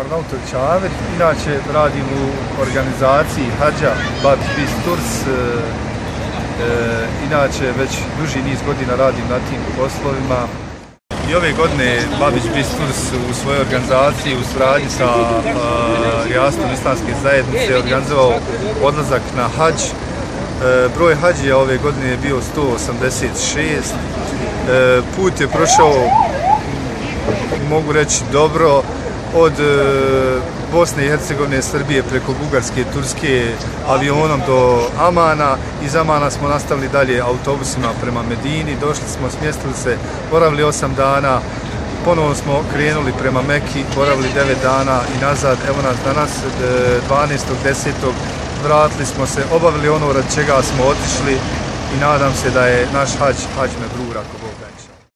Arnautović Aver, inače radim u organizaciji Hadža Bad Peace Tours, e, e, inače već duži niz godina radim na tim poslovima. I ove godine Babić Bisturs u svojoj organizaciji u sradnji sa e, Rijastom Islamske zajednice organizovao odlazak na hađ. E, broj hađija ove godine je bio 186. E, put je prošao, mogu reći, dobro, od e, Bosne i Hercegovine, Srbije preko Bugarske, Turske avionom do Amana. Iz Amana smo nastavili dalje autobusima prema Medini. Došli smo, smjestili se, boravili osam dana. Ponovo smo krenuli prema Meki, boravili devet dana i nazad. Evo nas danas, e, 12.10. Vratili smo se, obavili ono rad čega smo otišli i nadam se da je naš hađ, hađ me brura, ako Bog neće.